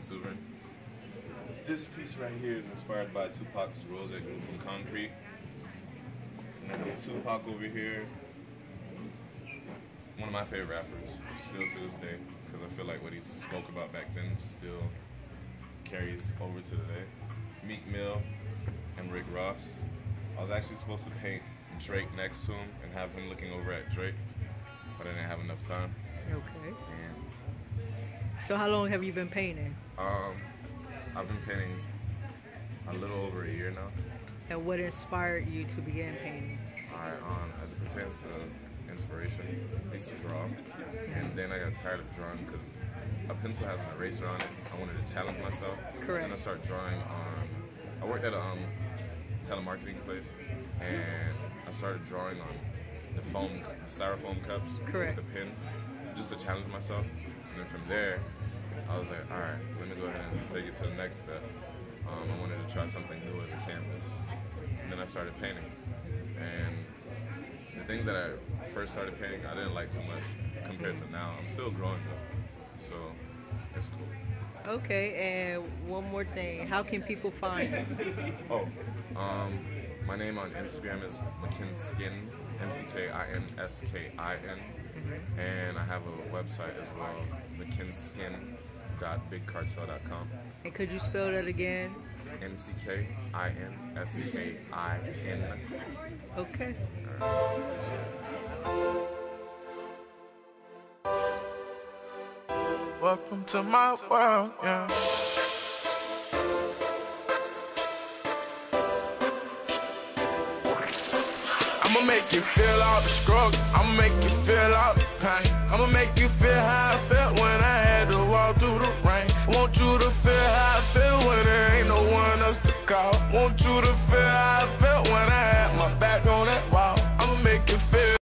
Silver. This piece right here is inspired by Tupac's Rose that grew from concrete. And then Tupac over here, one of my favorite rappers, still to this day, because I feel like what he spoke about back then still carries over to today. Meek Mill and Rick Ross. I was actually supposed to paint Drake next to him and have him looking over at Drake, but I didn't have enough time. Okay. And So how long have you been painting? um, I've been painting a little over a year now. And what inspired you to begin painting? I, um, as it pertains to inspiration, I used to draw, and then I got tired of drawing because a pencil has an eraser on it. I wanted to challenge myself. Correct. And I started drawing on. I worked at a um, telemarketing place, and I started drawing on the foam, the styrofoam cups Correct. with a pen, just to challenge myself. And then from there, I was like, all right, let me go ahead and take it to the next step. Um, I wanted to try something new as a canvas. And then I started painting. And the things that I first started painting, I didn't like too much compared to now. I'm still growing though, so it's cool. Okay, and one more thing. How can people find you? Oh, um, my name on Instagram is McKinskin, M-C-K-I-N-S-K-I-N, and I have a website as well, McKinskin.bigcartel.com. And could you spell that again? M-C-K-I-N-S-K-I-N. Okay. Welcome to my world, yeah. I'ma make you feel all the struggle. I'ma make you feel all the pain. I'ma make you feel how I felt when I had to walk through the rain. I want you to feel how I feel when there ain't no one else to call. Want you to